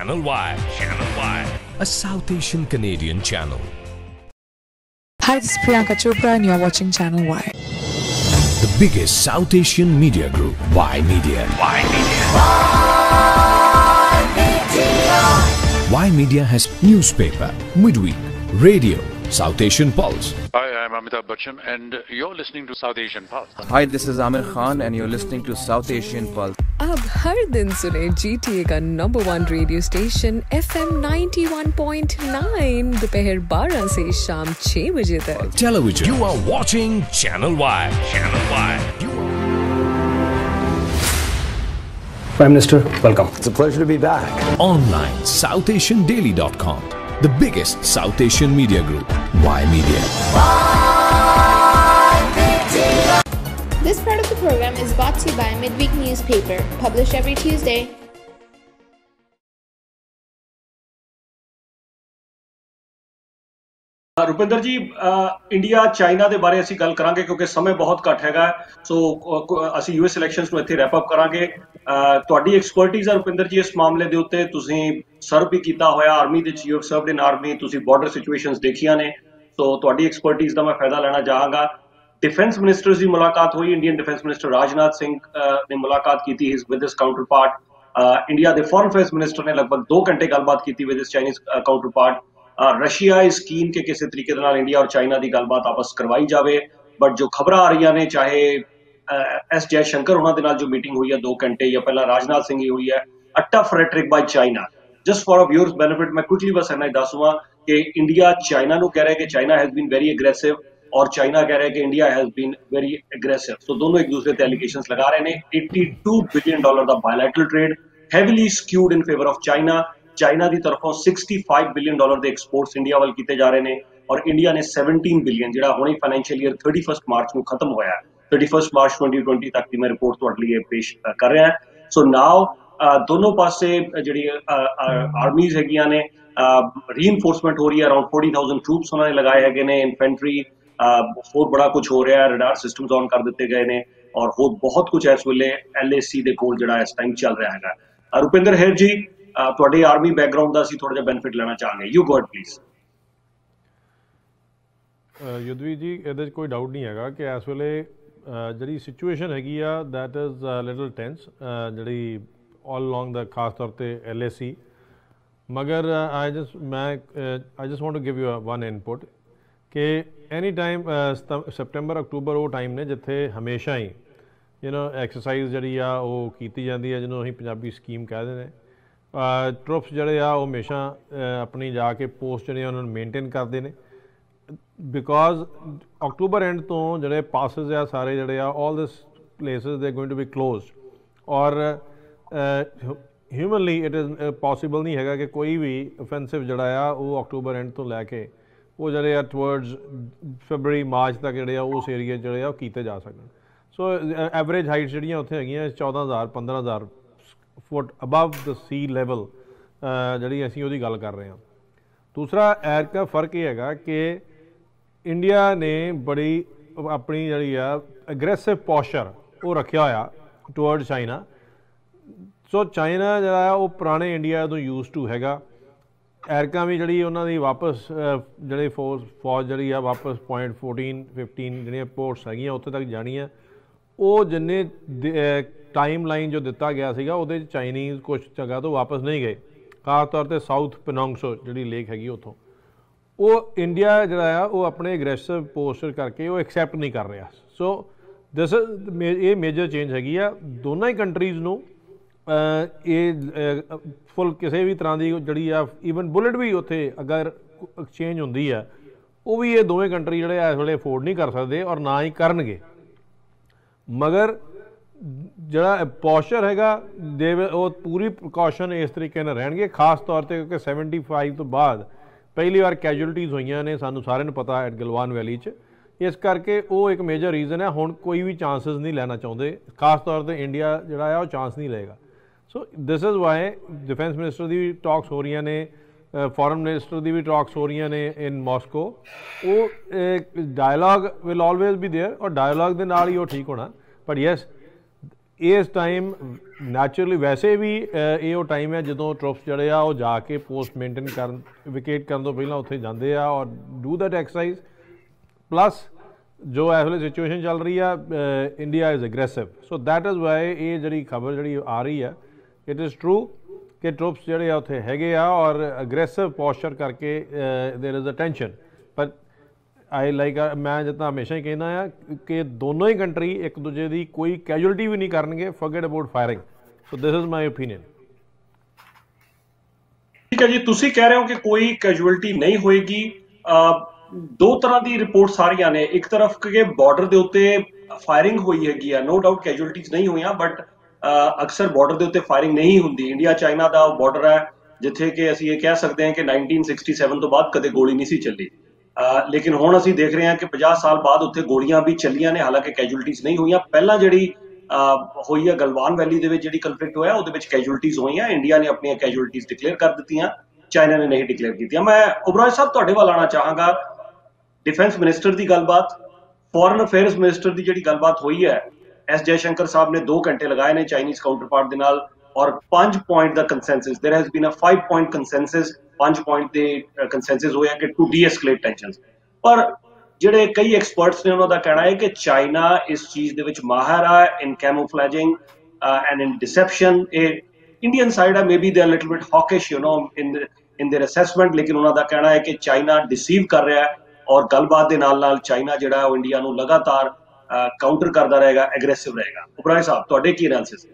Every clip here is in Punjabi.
Channel Y. Channel Y. A South Asian Canadian channel. Hi, this is Priyanka Chopra, and you're watching Channel Y. The biggest South Asian media group. Y Media. Y Media. Y Media has newspaper, midweek, radio, South Asian Pulse, Hi, I'm Amitabh Bachchan, and you're listening to South Asian Pulse. Hi, this is Amir Khan, and you're listening to South Asian Pulse. अब हर दिन सुने GTA का number one radio station FM 91.9 दोपहर 12 से शाम 6 बजे तक television. You are watching Channel Y. Channel Y. You are Prime Minister, welcome. It's a pleasure to be back. online SouthAsianDaily.com. The biggest South Asian media group. Y Media. This Program is brought to you by Midweek Newspaper, published every Tuesday. Rupinder ji India China ਦੇ ਬਾਰੇ ਅਸੀਂ ਗੱਲ ਕਰਾਂਗੇ ਕਿਉਂਕਿ ਸਮੇਂ ਬਹੁਤ ਘੱਟ ਹੈਗਾ। ਸੋ ਅਸੀਂ ਯੂਐਸ ਇਲੈਕਸ਼ਨਸ ਨੂੰ ਇੱਥੇ ਰੈਪ ਅਪ ਕਰਾਂਗੇ। ਤੁਹਾਡੀ ਐਕਸਪਰਟਿਜ਼ ਹੈ ਰੁਪਿੰਦਰ ਜੀ ਇਸ ਮਾਮਲੇ ਦੇ ਉੱਤੇ। ਤੁਸੀਂ ਸਰਵ ਵੀ ਕੀਤਾ ਹੋਇਆ ਆਰਮੀ ਦੇ ਯੂ ਸਰਵਡ ਇਨ ਆਰਮੀ ਤੁਸੀਂ ਬਾਰਡਰ ਸਿਚੁਏਸ਼ਨਸ ਦੇਖੀਆਂ ਨੇ। ਸੋ ਤੁਹਾਡੀ ਐਕਸਪਰਟਿਜ਼ ਦਾ ਮੈਂ ਫਾਇਦਾ ਲੈਣਾ ਚਾਹਾਂਗਾ। ਡਿਫੈਂਸ ਮਿਨਿਸਟਰਸ ਦੀ ਮੁਲਾਕਾਤ ਹੋਈ Indian defence minister Rajnath Singh ਅ, ਨੇ ਮੁਲਾਕਾਤ ਕੀਤੀ his with his counterpart India ਦੇ ਫੋਰਨ ਅਫੇਅਰਸ ਮਿਨਿਸਟਰ ਨੇ ਲਗਭਗ 2 ਘੰਟੇ ਗੱਲਬਾਤ ਕੀਤੀ with his Chinese counterpart Russia is keen ਕਿ ਕਿਸੇ ਤਰੀਕੇ ਦੇ ਨਾਲ ਇੰਡੀਆ ਔਰ ਚਾਈਨਾ ਦੀ ਗੱਲਬਾਤ ਆਪਸ ਕਰਵਾਈ ਜਾਵੇ ਬਟ ਜੋ ਖਬਰਾਂ ਆ ਰਹੀਆਂ ਨੇ ਚਾਹੇ ਐਸ ਜੈ ਸ਼ੰਕਰ ਉਹਨਾਂ ਦੇ ਨਾਲ ਜੋ ਮੀਟਿੰਗ ਹੋਈ ਹੈ 2 ਘੰਟੇ ਜਾਂ ਪਹਿਲਾਂ ਰਾਜਨਾਥ ਸਿੰਘ ਹੀ ਹੋਈ ਹੈ a tough rhetoric by China just for a viewers benefit ਮੈਂ ਕੁਇਕਲੀ ਬਸ ਇਹਨਾਂ ਦੱਸੂਗਾ ਕਿ ਇੰਡੀਆ ਚਾਈਨਾ ਨੂੰ ਕਹਿ ਰਿਹਾ ਕਿ China has been very aggressive ਔਰ ਚਾਈਨਾ ਕਹਿ ਰਿਹਾ ਕਿ India has been very aggressive so ਦੋਨੋਂ ਇੱਕ ਦੂਸਰੇ ਤੇ ਐਲੀਗੇਸ਼ਨਸ ਲਗਾ ਰਹੇ ਨੇ 82 billion dollar the bilateral trade heavily skewed in favour of China China ਦੀ ਤਰਫੋਂ 65 ਬਿਲੀਅਨ ਡਾਲਰ ਦੇ ਐਕਸਪੋਰਟਸ ਇੰਡੀਆ ਵੱਲ ਕੀਤੇ ਜਾ ਰਹੇ ਨੇ ਔਰ ਇੰਡੀਆ ਨੇ 17 ਬਿਲੀਅਨ ਜਿਹੜਾ ਹੁਣੇ ਫਾਈਨੈਂਸ਼ੀਅਲ ਈਅਰ 31 ਮਾਰਚ ਨੂੰ ਖਤਮ ਹੋਇਆ ਹੈ 31 ਮਾਰਚ 2020 ਤੱਕ ਦੀ ਮੈਂ ਰਿਪੋਰਟ ਤੁਹਾਡੇ ਲਈ ਇਹ ਪੇਸ਼ ਅ, ਕਰ ਰਿਹਾ ਹਾਂ ਸੋ ਨਾਓ ਦੋਨੋਂ ਪਾਸੇ ਅ, ਜਿਹੜੀ ਆਰਮੀਜ਼ ਹੈਗੀਆਂ ਨੇ ਰੀਇਨਫੋਰਸਮੈਂਟ ਹੋ ਰਹੀ ਹੈ ਅਰਾਊਂਡ 40000 ਟਰੂਪਸ ਉਹਨਾਂ ਨੇ ਲਗਾਏ ਹੈਗੇ ਨੇ ਇਨਫੈਂਟਰੀ ਹੋਰ ਬੜਾ ਕੁਝ ਹੋ ਰਿਹਾ ਹੈ। ਰਡਾਰ ਸਿਸਟਮਸ ਔਨ ਕਰ ਦਿੱਤੇ ਗਏ ਨੇ ਔਰ ਹੋਰ ਬਹੁਤ ਕੁਝ ਇਸ ਵੇਲੇ ਐਲਏਸੀ ਦੇ ਕੋਲ ਜਿਹੜਾ ਇਸ ਟਾਈਮ ਚੱਲ ਰਿਹਾ ਹੈਗਾ। ਰੁਪਿੰਦਰ ਹੈਰ ਜੀ ਤੁਹਾਡੇ ਆਰਮੀ ਬੈਕਗ੍ਰਾਉਂਡ ਦਾ ਅਸੀਂ ਥੋੜਾ ਜਿਹਾ ਬੈਨੀਫਿਟ ਲੈਣਾ ਚਾਹਾਂਗੇ। ਯੂ ਗੋ ਪਲੀਜ਼ ਅ, ਜੀ ਇਹਦੇ 'ਚ ਕੋਈ ਡਾਊਟ ਨਹੀਂ ਹੈਗਾ ਕਿ ਇਸ ਵੇਲੇ ਜਿਹੜੀ ਸਿਚੁਏਸ਼ਨ ਹੈਗੀ ਆ ਦੈਟ ਇਜ਼ ਲਿਟਲ ਟੈਂਸ ਜਿਹੜੀ ਆਲ ਅਲੋਂਗ ਦਾ ਖਾਸ ਤੌਰ ਤੇ ਐਲਏਸੀ ਮਗਰ ਆਈ ਜਸਟ ਮੈਂ I just want to give you one input ਕਿ ਐਨੀ ਟਾਈਮ ਸਪਟੈਂਬਰ ਅਕਤੂਬਰ ਉਹ ਟਾਈਮ ਨੇ ਜਿੱਥੇ ਹਮੇਸ਼ਾ ਹੀ ਯੂ نو ਐਕਸਰਸਾਈਜ਼ ਜਿਹੜੀ ਆ ਉਹ ਕੀਤੀ ਜਾਂਦੀ ਹੈ ਜਿਹਨੂੰ ਅਸੀਂ ਪੰਜਾਬੀ ਸਕੀਮ ਕਹਿੰਦੇ ਨੇ ਟਰੂਪਸ ਜਿਹੜੇ ਆ ਉਹ ਹਮੇਸ਼ਾ ਅ, ਆਪਣੀ ਜਾ ਕੇ ਪੋਸਟ ਜਿਹੜੇ ਆ ਉਹਨਾਂ ਨੂੰ ਮੇਨਟੇਨ ਕਰਦੇ ਨੇ ਬਿਕਾਜ਼ ਅਕਤੂਬਰ ਐਂਡ ਤੋਂ ਜਿਹੜੇ ਪਾਸਸ ਆ ਸਾਰੇ ਜਿਹੜੇ ਆ all this places they going to be closed ਔਰ ਹਿਊਮਨਲੀ ਇਟ ਇਜ਼ ਪੋਸੀਬਲ ਨਹੀਂ ਹੈਗਾ ਕਿ ਕੋਈ ਵੀ ਅਫੈਂਸਿਵ ਜਿਹੜਾ ਆ ਉਹ ਅਕਤੂਬਰ ਐਂਡ ਤੋਂ ਲੈ ਕੇ ਉਹ ਜਿਹੜੇ ਆ ਟੁਵਰਡਸ ਫੈਬਰੀ ਮਾਰਚ ਤੱਕ ਜਿਹੜੇ ਆ ਉਸ ਏਰੀਆ ਜਿਹੜੇ ਆ ਉਹ ਕੀਤੇ ਜਾ ਸਕਣ। ਸੋ ਐਵਰੇਜ ਹਾਈਟ ਜਿਹੜੀਆਂ ਉੱਥੇ ਹੈਗੀਆਂ 14000 15000 ਫੁੱਟ ਅਬਵ ਦ ਸੀ ਲੈਵਲ ਜਿਹੜੀ ਅਸੀਂ ਉਹਦੀ ਗੱਲ ਕਰ ਰਹੇ ਹਾਂ। ਦੂਸਰਾ ਐਰ ਦਾ ਫ਼ਰਕ ਇਹ ਹੈਗਾ ਕਿ ਇੰਡੀਆ ਨੇ ਬੜੀ ਆਪਣੀ ਜਿਹੜੀ ਆ ਐਗਰੈਸਿਵ ਪੋਸਚਰ ਉਹ ਰੱਖਿਆ ਹੋਇਆ ਟੁਵਰਡ ਚਾਈਨਾ ਸੋ ਚਾਈਨਾ ਜਿਹੜਾ ਆ ਉਹ ਪੁਰਾਣੇ ਇੰਡੀਆ ਤੋਂ ਯੂਜ਼ ਟੂ ਹੈਗਾ। ਐਰਕਾ ਵੀ ਜਿਹੜੀ ਉਹਨਾਂ ਦੀ ਵਾਪਸ ਅ, ਜਿਹੜੇ ਫੌਜ ਫੌਜ ਜਿਹੜੀ ਆ ਵਾਪਸ ਪੁਆਇੰਟ 14 15 ਜਿਹੜੀਆਂ ਪੋਰਟਸ ਹੈਗੀਆਂ ਉੱਥੇ ਤੱਕ ਜਾਣੀਆਂ। ਉਹ ਜਿੰਨੇ ਟਾਈਮ ਲਾਈਨ ਜੋ ਦਿੱਤਾ ਗਿਆ ਸੀਗਾ ਉਹਦੇ ਚ ਚਾਈਨੀਜ਼ ਕੁਝ ਜਗ੍ਹਾ ਤੋਂ ਵਾਪਸ ਨਹੀਂ ਗਏ। ਖਾਸ ਤੌਰ ਤੇ ਸਾਊਥ ਪਨੋਂਗਸੋ ਜਿਹੜੀ ਲੇਕ ਹੈਗੀ ਉੱਥੋਂ। ਉਹ ਇੰਡੀਆ ਜਿਹੜਾ ਆ ਉਹ ਆਪਣੇ ਐਗਰੈਸਿਵ ਪੋਸਚਰ ਕਰਕੇ ਉਹ ਐਕਸੈਪਟ ਨਹੀਂ ਕਰ ਰਿਹਾ। ਸੋ ਦਿਸ ਇਹ ਮੇਜਰ ਚੇਂਜ ਹੈਗੀ ਆ। ਦੋਨਾਂ ਹੀ ਕੰਟਰੀਜ਼ ਨੂੰ ਇਹ ਫੁੱਲ ਕਿਸੇ ਵੀ ਤਰ੍ਹਾਂ ਦੀ ਜਿਹੜੀ ਆ ਈਵਨ ਬੁਲਟ ਵੀ ਉੱਥੇ ਅਗਰ ਐਕਸਚੇਂਜ ਹੁੰਦੀ ਆ, ਉਹ ਵੀ ਇਹ ਦੋਵੇਂ ਕੰਟਰੀ ਜਿਹੜੇ ਇਸ ਵੇਲੇ ਅਫੋਰਡ ਨਹੀਂ ਕਰ ਸਕਦੇ ਔਰ ਨਾ ਹੀ ਕਰਨਗੇ। ਮਗਰ ਜਿਹੜਾ ਪੋਸਚਰ ਹੈਗਾ, ਦੇ ਉਹ ਪੂਰੀ ਪ੍ਰੀਕਾਸ਼ਨ ਇਸ ਤਰੀਕੇ ਨਾਲ ਰਹਿਣਗੇ, ਖਾਸ ਤੌਰ ਤੇ ਕਿਉਂਕਿ 75 ਤੋਂ ਬਾਅਦ ਪਹਿਲੀ ਵਾਰ ਕੈਜੂਅਲਟੀਜ਼ ਹੋਈਆਂ ਨੇ, ਸਾਨੂੰ ਸਾਰਿਆਂ ਨੂੰ ਪਤਾ ਐਟ ਗਲਵਾਨ ਵੈਲੀ 'ਚ। ਇਸ ਕਰਕੇ ਉਹ ਇੱਕ ਮੇਜਰ ਰੀਜ਼ਨ ਹੈ, ਹੁਣ ਕੋਈ ਵੀ ਚਾਂਸਸ ਨਹੀਂ ਲੈਣਾ ਚਾਹੁੰਦੇ, ਖਾਸ ਤੌਰ ਤੇ ਇੰਡੀਆ ਜਿਹੜਾ ਆ, ਉਹ ਚਾਂਸ ਨਹੀਂ ਲਏਗਾ। so this is why defence minister ਦੀ ਵੀ ਟਾਕਸ ਹੋ ਰਹੀਆਂ ਨੇ ਫੋਰਨ ਮਿਨਿਸਟਰ ਦੀ ਵੀ ਟਾਕਸ ਹੋ ਰਹੀਆਂ ਨੇ ਇਨ ਮਾਸਕੋ ਉਹ dialogue will always be there ਔਰ ਡਾਇਲੌਗ ਦੇ ਨਾਲ ਹੀ ਉਹ ਠੀਕ ਹੋਣਾ ਬਟ ਯੈਸ ਇਸ ਟਾਈਮ ਨੈਚੁਰਲੀ ਵੈਸੇ ਵੀ ਅ, ਇਹ ਉਹ ਟਾਈਮ ਹੈ ਜਦੋਂ ਟਰੂਪਸ ਜਿਹੜੇ ਆ ਉਹ ਜਾ ਕੇ ਪੋਸਟ ਮੇਨਟੇਨ ਕਰਨ ਵਿਕੇਟ ਕਰਨ ਤੋਂ ਪਹਿਲਾਂ ਉੱਥੇ ਜਾਂਦੇ ਆ ਔਰ ਡੂ ਦੈਟ ਐਕਸਰਸਾਈਜ਼ ਪਲੱਸ ਜੋ ਇਸ ਵੇਲੇ ਸਿਚੁਏਸ਼ਨ ਚੱਲ ਰਹੀ ਆ India is aggressive so that is why ਇਹ ਜਿਹੜੀ ਖਬਰ ਜਿਹੜੀ ਆ ਰਹੀ ਆ ਇਟ ਇਜ਼ ਟਰੂ ਕਿ ਟਰੂਪਸ ਜਿਹੜੇ ਆ ਉੱਥੇ ਹੈਗੇ ਆ ਔਰ ਐਗਰੈਸਿਵ ਪੋਸਚਰ ਕਰਕੇ देयर इज अ ਟੈਂਸ਼ਨ ਪਰ ਆਈ ਲਾਈਕ ਮੈਂ ਜਿੱਦਾਂ ਹਮੇਸ਼ਾ ਹੀ ਕਹਿੰਦਾ ਆ ਕਿ ਦੋਨੋਂ ਹੀ ਕੰਟਰੀ ਇੱਕ ਦੂਜੇ ਦੀ ਕੋਈ ਕੈਜੁਅਲਟੀ ਵੀ ਨਹੀਂ ਕਰਨਗੇ forget about firing so this is my opinion ਠੀਕ ਹੈ ਜੀ ਤੁਸੀਂ ਕਹਿ ਰਹੇ ਹੋ ਕਿ ਕੋਈ ਕੈਜੂਅਲਟੀ ਨਹੀਂ ਹੋਏਗੀ ਅਹ, ਦੋ ਤਰ੍ਹਾਂ ਦੀ ਰਿਪੋਰਟ ਸਾਰੀਆਂ ਨੇ ਇੱਕ ਤਰਫ ਕਿ ਬਾਰਡਰ ਦੇ ਉੱਤੇ ਫਾਇਰਿੰਗ ਹੋਈ ਹੈਗੀ ਆ ਨੋ ਡਾਊਟ ਕੈਜੂਅਲਟੀਜ਼ ਨਹੀਂ ਹੋਈਆਂ ਬਟ ਅਕਸਰ ਬਾਰਡਰ ਦੇ ਉੱਤੇ ਫਾਇਰਿੰਗ ਨਹੀਂ ਹੁੰਦੀ। ਇੰਡੀਆ ਚਾਈਨਾ ਦਾ ਬਾਰਡਰ ਹੈ, ਜਿੱਥੇ ਕਿ ਅਸੀਂ ਇਹ ਕਹਿ ਸਕਦੇ ਹਾਂ ਕਿ 1967 ਤੋਂ ਬਾਅਦ ਕਦੇ ਗੋਲੀ ਨਹੀਂ ਸੀ ਚੱਲੀ। ਲੇਕਿਨ ਹੁਣ ਅਸੀਂ ਦੇਖ ਰਹੇ ਹਾਂ ਕਿ 50 ਸਾਲ ਬਾਅਦ ਉੱਥੇ ਗੋਲੀਆਂ ਵੀ ਚੱਲੀਆਂ ਨੇ, ਹਾਲਾਂਕਿ ਕੈਜੂਅਲਟੀਜ਼ ਨਹੀਂ ਹੋਈਆਂ। ਪਹਿਲਾਂ ਜਿਹੜੀ ਹੋਈ ਹੈ ਗਲਵਾਨ ਵੈਲੀ ਦੇ ਵਿੱਚ ਜਿਹੜੀ ਕੰਫਲਿਕਟ ਹੋਇਆ, ਉਹਦੇ ਵਿੱਚ ਕੈਜੂਅਲਟੀਜ਼ ਹੋਈਆਂ। ਇੰਡੀਆ ਨੇ ਆਪਣੀਆਂ ਕੈਜੂਅਲਟੀਜ਼ ਡਿਕਲੇਅਰ ਕਰ ਦਿੱਤੀਆਂ। ਚਾਈਨਾ ਨੇ ਨਹੀਂ ਡਿਕਲੇਅਰ ਕੀਤੀਆਂ। ਮੈਂ ਉਬਰਾਜ ਸਾਹਿਬ ਤੁਹਾਡੇ ਵੱਲ ਆਣਾ ਚਾਹਾਂਗਾ। ਡਿਫੈਂਸ ਮਿਨਿਸਟਰ ਦੀ ਗੱਲਬਾਤ ਫੋਰਨ ਅਫੇਅਰਸ ਮਿਨਿਸਟਰ ਦੀ ਜਿਹੜੀ ਗੱਲਬਾਤ ਹੋਈ ਹੈ ਐਸ ਜੈਸ਼ੰਕਰ ਸਾਹਿਬ ਨੇ 2 ਘੰਟੇ ਲਗਾਏ ਨੇ ਚਾਈਨੀਜ਼ ਕਾਊਂਟਰਪਾਰਟ ਦੇ ਨਾਲ ਔਰ 5 point the consensus there has been a 5 point consensus 5 point ਦੇ ਕੰਸੈਂਸਸ ਹੋਇਆ ਕਿ ਟੂ ਡੀਐਸਕੇਲੇਟ ਟੈਂਸ਼ਨਸ ਪਰ ਜਿਹੜੇ ਕਈ ਐਕਸਪਰਟਸ ਨੇ ਉਹਨਾਂ ਦਾ ਕਹਿਣਾ ਹੈ ਕਿ ਚਾਈਨਾ ਇਸ ਚੀਜ਼ ਦੇ ਵਿੱਚ ਮਾਹਰ ਆ in camouflaging and in deception ਇਹ ਇੰਡੀਅਨ ਸਾਈਡ ਆ maybe they are little bit hawkish you know in in their assessment ਲੇਕਿਨ ਉਹਨਾਂ ਦਾ ਕਹਿਣਾ ਹੈ ਕਿ ਚਾਈਨਾ ਡਿਸੀਵ ਕਰ ਰਿਹਾ ਹੈ ਔਰ ਗੱਲਬਾਤ ਦੇ ਨਾਲ ਨਾਲ ਚਾਈਨਾ ਜਿਹੜਾ ਹੈ ਉਹ ਇੰਡੀਆ ਨੂੰ ਲਗਾਤਾਰ ਕਾਊਂਟਰ ਕਰਦਾ ਰਹੇਗਾ ਐਗਰੈਸਿਵ ਰਹੇਗਾ। ਉਪਰਾਏ ਸਾਹਿਬ, ਤੁਹਾਡੇ ਕੀ ਐਨਾਲਿਸਿਸ ਹੈ?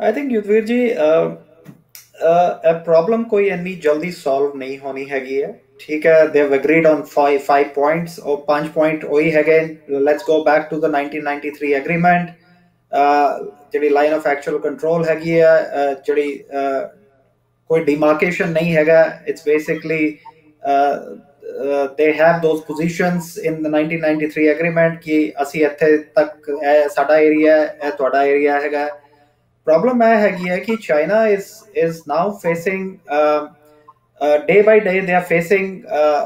ਆਈ ਥਿੰਕ ਯੁਧਵੀਰ ਜੀ, ਅ ਪ੍ਰੋਬਲਮ ਕੋਈ ਇੰਨੀ ਜਲਦੀ ਸੋਲਵ ਨਹੀਂ ਹੋਣੀ ਹੈਗੀ ਹੈ। ਠੀਕ ਹੈ they have agreed on 5 5 points ਔਰ 5 ਪੁਆਇੰਟ ਉਹੀ ਹੈਗੇ। Let's go back to the 1993 agreement ਜਿਹੜੀ ਲਾਈਨ ਆਫ ਐਕਚੁਅਲ ਕੰਟਰੋਲ ਹੈਗੀ ਹੈ ਜਿਹੜੀ ਕੋਈ ਡਿਮਾਰਕੇਸ਼ਨ ਨਹੀਂ ਹੈਗਾ। It's basically they have those positions in the 1993 agreement ਕਿ ਅਸੀਂ ਇੱਥੇ ਤੱਕ ਇਹ ਸਾਡਾ ਏਰੀਆ ਹੈ ਇਹ ਤੁਹਾਡਾ ਏਰੀਆ ਹੈਗਾ ਪ੍ਰੋਬਲਮ ਇਹ ਹੈਗੀ ਹੈ ਕਿ ਚਾਈਨਾ ਇਸ ਇਸ ਨਾਓ facing day by day they are facing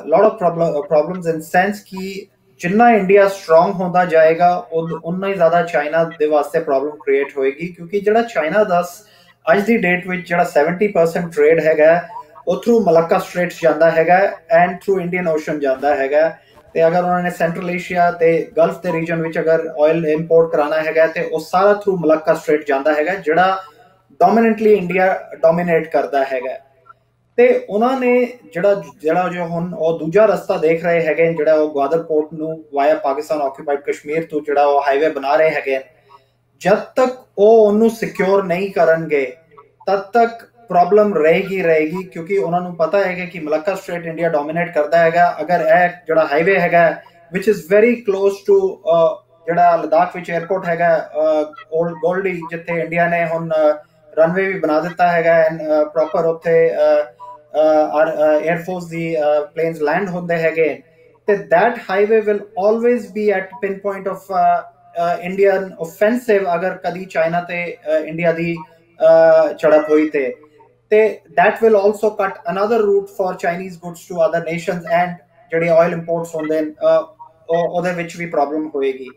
lot of problems in sense ਕਿ ਜਿੰਨਾ ਇੰਡੀਆ ਸਟਰੋਂਗ ਹੁੰਦਾ ਜਾਏਗਾ ਉਨਾ ਹੀ ਜ਼ਿਆਦਾ ਚਾਈਨਾ ਦੇ ਵਾਸਤੇ ਪ੍ਰੋਬਲਮ ਕ੍ਰੀਏਟ ਹੋਏਗੀ ਕਿਉਂਕਿ ਜਿਹੜਾ ਚਾਈਨਾ ਦਾ ਅੱਜ ਦੀ ਡੇਟ ਵਿੱਚ ਜਿਹੜਾ 70% ਟ੍ਰੇਡ ਹੈਗਾ ਉਹ ਥਰੂ ਮਲੱਕਾ ਸਟ੍ਰੇਟਸ ਜਾਂਦਾ ਹੈਗਾ ਐਂਡ ਥਰੂ ਇੰਡੀਅਨ ਓਸ਼ਨ ਜਾਂਦਾ ਹੈਗਾ। ਤੇ ਅਗਰ ਉਹਨਾਂ ਨੇ ਸੈਂਟਰਲ ਏਸ਼ੀਆ ਤੇ ਗਲਫ ਦੇ ਰੀਜਨ ਵਿੱਚ ਅਗਰ ਆਇਲ ਇੰਪੋਰਟ ਕਰਾਣਾ ਹੈਗਾ ਤੇ ਉਹ ਸਾਰਾ ਥਰੂ ਮਲੱਕਾ ਸਟ੍ਰੇਟ ਜਾਂਦਾ ਹੈਗਾ, ਜਿਹੜਾ ਡੋਮੀਨੈਂਟਲੀ ਇੰਡੀਆ ਡੋਮੀਨੇਟ ਕਰਦਾ ਹੈਗਾ। ਤੇ ਉਹਨਾਂ ਨੇ ਜਿਹੜਾ ਜਿਹੜਾ ਜੋ ਹੁਣ ਉਹ ਦੂਜਾ ਰਸਤਾ ਦੇਖ ਰਹੇ ਹੈਗੇ, ਜਿਹੜਾ ਉਹ ਗਵਾਦਰ ਪੋਰਟ ਨੂੰ ਵਾਇਆ ਪਾਕਿਸਤਾਨ ਆਕੂਪਾਈਡ ਕਸ਼ਮੀਰ ਤੋਂ ਜਿਹੜਾ ਉਹ ਹਾਈਵੇ ਬਣਾ ਰਹੇ ਹੈਗੇ। ਜਦ ਤੱਕ ਉਹ ਉਹਨੂੰ ਸਿਕਿਉਰ ਨਹੀਂ ਕਰਨਗੇ, ਤਦ ਤੱਕ ਪ੍ਰੋਬਲਮ ਰਹੇਗੀ ਰਹੇਗੀ, ਕਿਉਂਕਿ ਉਹਨਾਂ ਨੂੰ ਪਤਾ ਹੈਗਾ ਕਿ ਮਲੱਕਾ ਸਟ੍ਰੇਟ ਇੰਡੀਆ ਡੋਮਿਨੇਟ ਕਰਦਾ ਹੈਗਾ। ਅਗਰ ਇਹ ਜਿਹੜਾ ਹਾਈਵੇ ਹੈਗਾ, which is very close to ਜਿਹੜਾ ਲਦਾਖ ਵਿੱਚ 에ਅਰਪੋਰਟ ਹੈਗਾ 올ਡ ਗੋਲਡੀ ਜਿੱਥੇ ਇੰਡੀਆ ਨੇ ਹੁਣ ਰਨਵੇ ਵੀ ਬਣਾ ਦਿੱਤਾ ਹੈਗਾ ਐਂਡ ਪ੍ਰੋਪਰ ਉੱਥੇ 에ਅਰਫੋਰਸ ਦੀ ਪਲੇਨਸ ਲੈਂਡ ਹੁੰਦੇ ਹੈਗੇ। ਤੇ that highway will always be at pinpoint of Indian offensive ਅਗਰ ਕਦੀ ਚਾਈਨਾ ਤੇ ਇੰਡੀਆ ਦੀ ਚੜਪ ਹੋਈ ਤੇ। ਤੇ that will also cut another route for Chinese goods to other nations and ਜਿਹੜੇ ਆਇਲ ਇੰਪੋਰਟਸ ਹੁੰਦੇ ਨੇ ਉਹਦੇ ਵਿੱਚ ਵੀ ਪ੍ਰੋਬਲਮ ਹੋਏਗੀ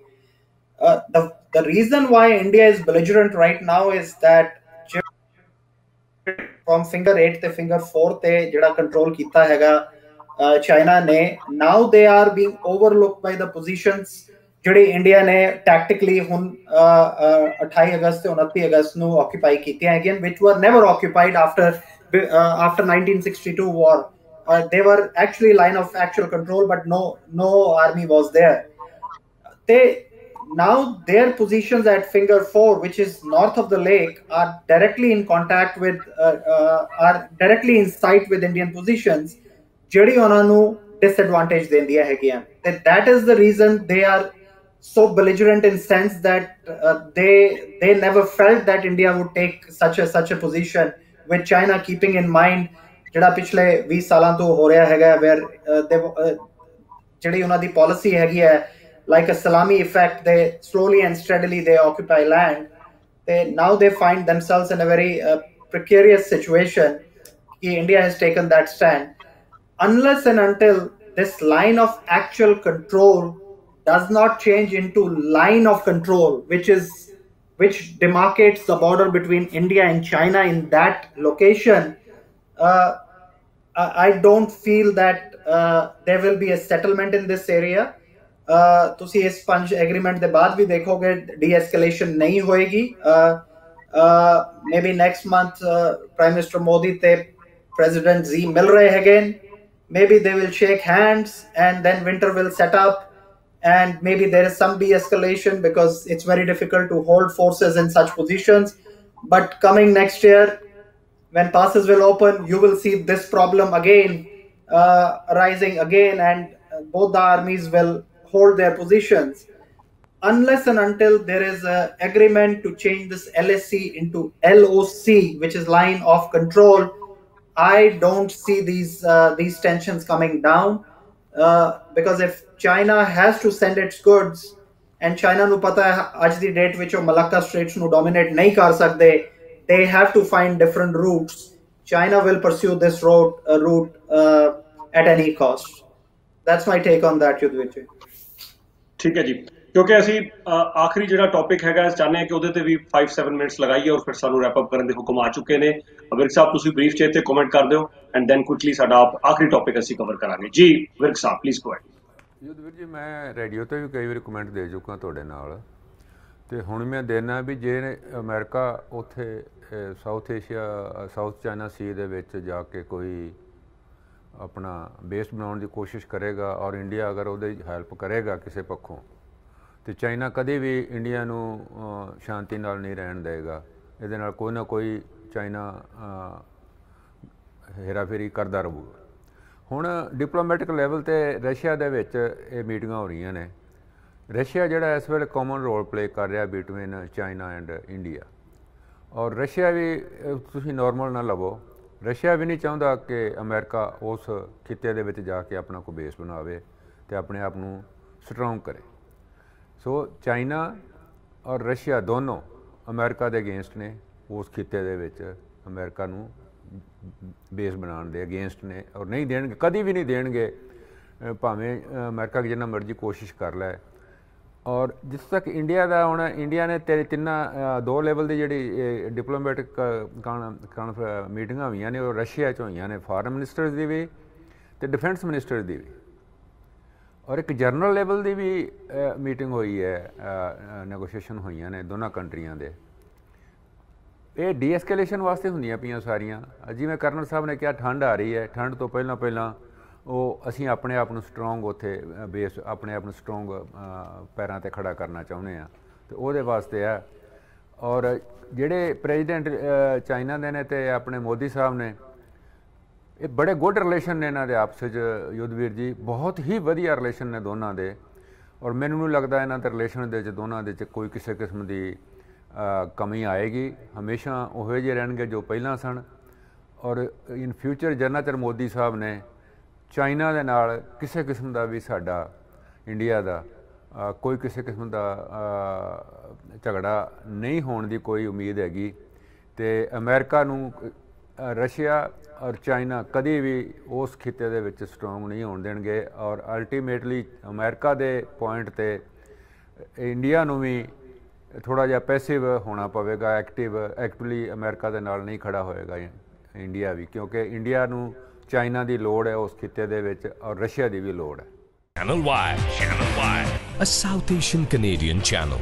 the the reason why India is belligerent right now is that from finger 8 ਤੇ finger 4 ਤੇ ਜਿਹੜਾ ਕੰਟਰੋਲ ਕੀਤਾ ਹੈਗਾ ਚਾਈਨਾ ਨੇ now they are being overlook by the positions ਜਿਹੜੇ ਇੰਡੀਆ ਨੇ ਟੈਕਟਿਕਲੀ ਹੁਣ 28 ਅਗਸਤ ਤੇ 29 ਅਗਸਤ ਨੂੰ ਆਕੂਪਾਈ ਕੀਤੀਆਂ ਹੈਗੀਆਂ ਵਿਚ were never occupied after after 1962 war uh, they were actually line of actual control but no no army was there they now their positions at finger 4 which is north of the lake are directly in contact with uh, uh, are directly in sight with indian positions ਜਿਹੜੀ ਉਹਨਾਂ ਨੂੰ disadvantage ਦਿੰਦੀਆਂ ਹੈਗੀਆਂ ਤੇ that is the reason they are so belligerent in sense that uh, they they never felt that india would take such a such a position with china keeping in mind ਜਿਹੜਾ ਪਿਛਲੇ 20 ਸਾਲਾਂ ਤੋਂ ਹੋ ਰਿਹਾ ਹੈਗਾ ਵੇਅਰ ਜਿਹੜੀ ਉਹਨਾਂ ਦੀ ਪਾਲਿਸੀ ਹੈਗੀ ਹੈ like a salami effect they slowly and ਸਟੈਡਲੀ ਦੇ ਆਕੂਪਾਈ ਲੈਂਡ ਤੇ now they find themselves in a very uh, precarious situation ਕਿ India has taken that stand unless and until this line of actual control does not change into line of control which is which demarcates the border between India and China in that location, uh, I don't feel that uh, there will be a settlement in this area. ਤੁਸੀਂ ਇਸ ਪੰਜ ਐਗਰੀਮੈਂਟ ਦੇ ਬਾਅਦ ਵੀ ਦੇਖੋਗੇ ਡੀ-ਐਸਕੇਲੇਸ਼ਨ ਨਹੀਂ ਹੋਏਗੀ maybe next month prime minister Modi ਤੇ ਪ੍ਰੈਜ਼ੀਡੈਂਟ ਜ਼ੀ ਮਿਲ ਰਹੇ ਹੈਗੇ maybe they will shake hands and then winter will set up and maybe there is some de-escalation because it's very difficult to hold forces in such positions. But coming next year when passes will open you will see this problem again uh, arising again and uh, both the armies will hold their positions. Unless and until there is an agreement to change this lsc into loc which is line of control I don't see these uh, these tensions coming down uh, because if China has to send its goods and China ਨੂੰ ਪਤਾ ਹੈ ਅੱਜ ਦੀ ਡੇਟ ਵਿੱਚ ਉਹ ਮਲੱਕਾ ਸਟ੍ਰੇਟਸ ਨੂੰ ਡੋਮਿਨੇਟ ਨਹੀਂ ਕਰ ਸਕਦੇ they have to find different routes China will pursue this route uh, route uh, at any cost that's my take on that Yudhvij ਠੀਕ ਹੈ ਜੀ ਕਿਉਂਕਿ ਅਸੀਂ ਆਖਰੀ ਜਿਹੜਾ ਟੌਪਿਕ ਹੈਗਾ ਚਾਹੁੰਦੇ ਹਾਂ ਕਿ ਉਹਦੇ ਤੇ ਵੀ 5-7 ਮਿੰਟਸ ਲਗਾਈਏ ਔਰ ਫਿਰ ਸਾਨੂੰ ਰੈਪ ਅਪ ਕਰਨ ਦੇ ਹੁਕਮ ਆ ਚੁੱਕੇ ਨੇ। ਵਿਰਕ ਸਾਹਿਬ, ਤੁਸੀਂ ਬਰੀਫ ਚ ਇੱਥੇ ਕਮੈਂਟ ਕਰ ਦਿਓ ਐਂਡ ਦੈਨ ਕੁਇਕਲੀ ਸਾਡਾ ਆਖਰੀ ਟੌਪਿਕ ਅਸੀਂ ਕਵਰ ਕਰਾਂਗੇ। ਜੀ, Virk Sahib please go ahead Yudhvir ji, ਮੈਂ ਰੇਡੀਓ ਤੇ ਵੀ ਕਈ ਵਾਰ ਕਮੈਂਟ ਦੇ ਚੁੱਕਾ ਤੁਹਾਡੇ ਨਾਲ। ਤੇ ਹੁਣ ਮੈਂ ਦੇਣਾ ਵੀ ਜੇ ਅਮਰੀਕਾ ਉੱਥੇ South Asia South China sea ਦੇ ਵਿੱਚ ਜਾ ਕੇ ਕੋਈ ਆਪਣਾ ਬੇਸ ਬਣਾਉਣ ਦੀ ਕੋਸ਼ਿਸ਼ ਕਰੇਗਾ ਔਰ ਇੰਡੀਆ ਅਗਰ ਉਹਦੇ ਹੈਲਪ ਕਰੇਗਾ ਕਿਸੇ ਪੱਖੋਂ ਤੇ ਚਾਈਨਾ ਕਦੇ ਵੀ ਇੰਡੀਆ ਨੂੰ ਸ਼ਾਂਤੀ ਨਾਲ ਨਹੀਂ ਰਹਿਣ ਦੇਗਾ ਇਹਦੇ ਨਾਲ ਕੋਈ ਨਾ ਕੋਈ ਚਾਈਨਾ ਹੇਰਾਫੇਰੀ ਕਰਦਾ ਰਹੂਗਾ। ਹੁਣ ਡਿਪਲੋਮੈਟਿਕ ਲੈਵਲ ਤੇ ਰਸ਼ੀਆ ਦੇ ਵਿੱਚ ਇਹ ਮੀਟਿੰਗਾਂ ਹੋ ਰਹੀਆਂ ਨੇ। ਰਸ਼ੀਆ ਜਿਹੜਾ ਇਸ ਵੇਲੇ ਕਾਮਨ ਰੋਲ ਪਲੇ ਕਰ ਰਿਹਾ ਬਿਟਵੀਨ ਚਾਈਨਾ ਐਂਡ ਇੰਡੀਆ ਔਰ ਰਸ਼ੀਆ ਵੀ ਤੁਸੀਂ ਨਾਰਮਲ ਨਾ ਲਵੋ। ਰਸ਼ੀਆ ਵੀ ਨਹੀਂ ਚਾਹੁੰਦਾ ਕਿ ਅਮਰੀਕਾ ਉਸ ਖਿੱਤੇ ਦੇ ਵਿੱਚ ਜਾ ਕੇ ਆਪਣਾ ਕੋ ਬੇਸ ਬਣਾਵੇ ਤੇ ਆਪਣੇ ਆਪ ਨੂੰ ਸਟਰੋਂਗ ਕਰੇ। ਸੋ ਚਾਈਨਾ ਔਰ ਰਸ਼ੀਆ ਦੋਨੋਂ ਅਮਰੀਕਾ ਦੇ ਅਗੇਂਸਟ ਨੇ, ਉਸ ਖਿੱਤੇ ਦੇ ਵਿੱਚ ਅਮਰੀਕਾ ਨੂੰ ਬੇਸ ਬਣਾਉਣ ਦੇ ਅਗੇਂਸਟ ਨੇ ਔਰ ਨਹੀਂ ਦੇਣਗੇ, ਕਦੀ ਵੀ ਨਹੀਂ ਦੇਣਗੇ। ਭਾਵੇਂ ਅਮਰੀਕਾ ਜਿੰਨਾ ਮਰਜ਼ੀ ਕੋਸ਼ਿਸ਼ ਕਰ ਲੈ। ਔਰ ਜਿਸ ਤੱਕ ਇੰਡੀਆ ਦਾ ਹੁਣ ਇੰਡੀਆ ਨੇ ਤੇਰੇ ਤਿੰਨਾਂ ਦੋ ਲੈਵਲ ਦੀ ਜਿਹੜੀ ਡਿਪਲੋਮੈਟਿਕ ਮੀਟਿੰਗਾਂ ਹੋਈਆਂ ਨੇ, ਉਹ ਰਸ਼ੀਆ ਚ ਹੋਈਆਂ ਨੇ ਫੋਰਨ ਮਿਨਿਸਟਰਸ ਦੀ ਵੀ ਤੇ ਡਿਫੈਂਸ ਮਿਨਿਸਟਰ ਦੀ ਵੀ। ਔਰ ਇੱਕ ਜਨਰਲ ਲੈਵਲ ਦੀ ਵੀ ਮੀਟਿੰਗ ਹੋਈ ਹੈ ਨੈਗੋਸ਼ੀਏਸ਼ਨ ਹੋਈਆਂ ਨੇ ਦੋਨਾਂ ਕੰਟਰੀਆਂ ਦੇ। ਇਹ ਡੀਐਸਕੇਲੇਸ਼ਨ ਵਾਸਤੇ ਹੁੰਦੀਆਂ ਪਈਆਂ ਸਾਰੀਆਂ। ਜਿਵੇਂ ਕਰਨਲ ਸਾਹਿਬ ਨੇ ਕਿਹਾ, ਠੰਡ ਆ ਰਹੀ ਹੈ, ਠੰਡ ਤੋਂ ਪਹਿਲਾਂ ਪਹਿਲਾਂ ਉਹ ਅਸੀਂ ਆਪਣੇ ਆਪ ਨੂੰ ਸਟਰੋਂਗ ਉੱਥੇ ਬੇਸ ਆਪਣੇ ਆਪ ਨੂੰ ਸਟਰੋਂਗ ਪੈਰਾਂ ਤੇ ਖੜਾ ਕਰਨਾ ਚਾਹੁੰਦੇ ਆ ਤੇ ਉਹਦੇ ਵਾਸਤੇ ਆ ਔਰ ਜਿਹੜੇ ਪ੍ਰੈਜ਼ੀਡੈਂਟ ਚਾਈਨਾ ਦੇ ਨੇ ਤੇ ਆਪਣੇ ਮੋਦੀ ਸਾਹਿਬ ਨੇ ਇਹ ਬੜੇ ਗੁੱਡ ਰਿਲੇਸ਼ਨ ਨੇ ਇਹਨਾਂ ਦੇ ਆਪਸ ਵਿੱਚ, ਯੁੱਧਵੀਰ ਜੀ। ਬਹੁਤ ਹੀ ਵਧੀਆ ਰਿਲੇਸ਼ਨ ਨੇ ਦੋਨਾਂ ਦੇ। ਔਰ ਮੈਨੂੰ ਨਹੀਂ ਲੱਗਦਾ ਇਹਨਾਂ ਦੇ ਰਿਲੇਸ਼ਨ ਦੇ ਵਿੱਚ, ਦੋਨਾਂ ਦੇ ਵਿੱਚ ਕੋਈ ਕਿਸੇ ਕਿਸਮ ਦੀ ਕਮੀ ਆਏਗੀ। ਹਮੇਸ਼ਾ ਉਹੋ ਜਿਹੇ ਰਹਿਣਗੇ ਜੋ ਪਹਿਲਾਂ ਸਨ। ਔਰ ਇਨ ਫਿਊਚਰ ਜਨਾ ਚਰ ਮੋਦੀ ਸਾਹਿਬ ਨੇ ਚਾਈਨਾ ਦੇ ਨਾਲ ਕਿਸੇ ਕਿਸਮ ਦਾ ਵੀ ਸਾਡਾ, ਇੰਡੀਆ ਦਾ ਕੋਈ ਕਿਸੇ ਕਿਸਮ ਦਾ ਝਗੜਾ ਨਹੀਂ ਹੋਣ ਦੀ ਕੋਈ ਉਮੀਦ ਹੈਗੀ। ਤੇ ਅਮਰੀਕਾ ਨੂੰ ਰਸ਼ੀਆ ਔਰ ਚਾਈਨਾ ਕਦੀ ਵੀ ਉਸ ਖਿੱਤੇ ਦੇ ਵਿੱਚ ਸਟਰੋਂਗ ਨਹੀਂ ਹੋਣ ਦੇਣਗੇ ਔਰ ਅਲਟੀਮੇਟਲੀ ਅਮਰੀਕਾ ਦੇ ਪੁਆਇੰਟ ਤੇ ਇੰਡੀਆ ਨੂੰ ਵੀ ਥੋੜਾ ਜਿਹਾ ਪੈਸਿਵ ਹੋਣਾ ਪਵੇਗਾ ਐਕਟਿਵ ਐਕਚੁਅਲੀ ਅਮਰੀਕਾ ਦੇ ਨਾਲ ਨਹੀਂ ਖੜਾ ਹੋਏਗਾ ਇੰਡੀਆ ਵੀ ਕਿਉਂਕਿ ਇੰਡੀਆ ਨੂੰ ਚਾਈਨਾ ਦੀ ਲੋੜ ਹੈ ਉਸ ਖਿੱਤੇ ਦੇ ਵਿੱਚ ਔਰ ਰਸ਼ੀਆ ਦੀ ਵੀ ਲੋੜ ਹੈ Channel Y, Channel Y, a South Asian Canadian channel.